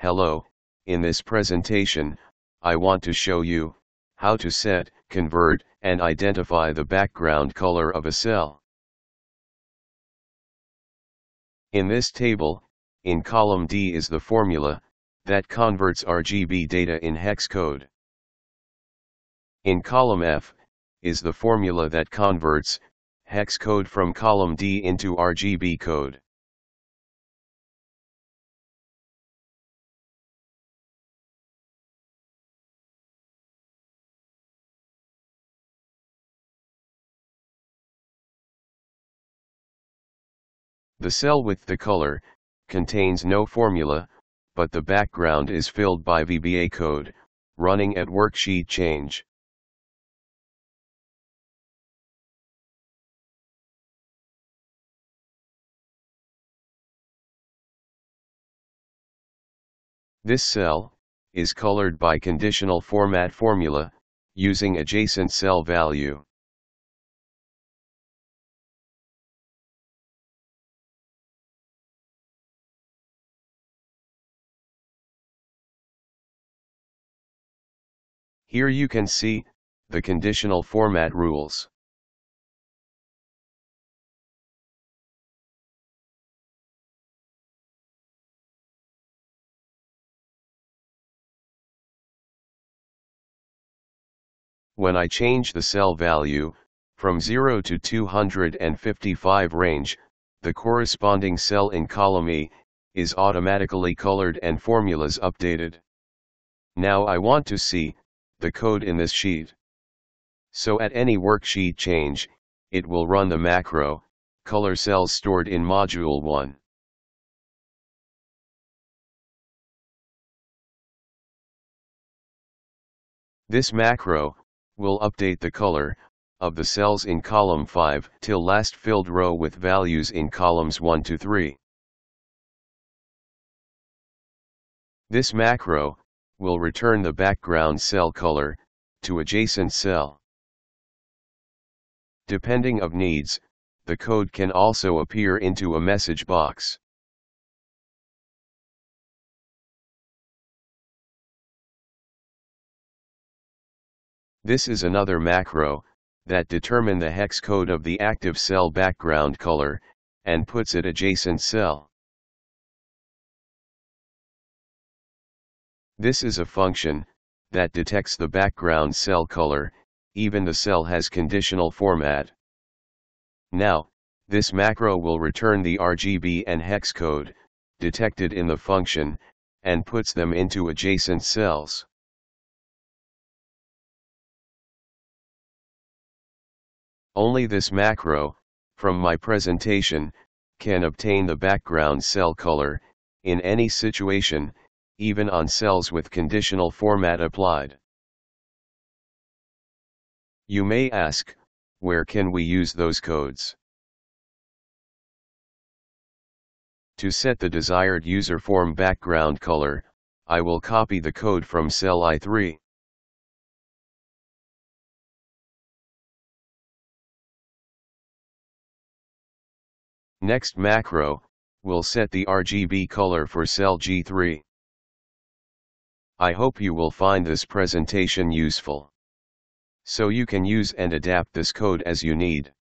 Hello, in this presentation, I want to show you, how to set, convert, and identify the background color of a cell. In this table, in column D is the formula, that converts RGB data in hex code. In column F, is the formula that converts, hex code from column D into RGB code. The cell with the color, contains no formula, but the background is filled by VBA code, running at worksheet change. This cell, is colored by conditional format formula, using adjacent cell value. Here you can see, the conditional format rules. When I change the cell value, from 0 to 255 range, the corresponding cell in column E, is automatically colored and formulas updated. Now I want to see, the code in this sheet. So at any worksheet change, it will run the macro, color cells stored in module 1. This macro, will update the color, of the cells in column 5 till last filled row with values in columns 1 to 3. This macro, will return the background cell color, to adjacent cell. Depending of needs, the code can also appear into a message box. This is another macro, that determine the hex code of the active cell background color, and puts it adjacent cell. This is a function, that detects the background cell color, even the cell has conditional format. Now, this macro will return the RGB and hex code, detected in the function, and puts them into adjacent cells. Only this macro, from my presentation, can obtain the background cell color, in any situation, even on cells with conditional format applied. You may ask, where can we use those codes? To set the desired user form background color, I will copy the code from cell I3. Next macro, will set the RGB color for cell G3. I hope you will find this presentation useful. So you can use and adapt this code as you need.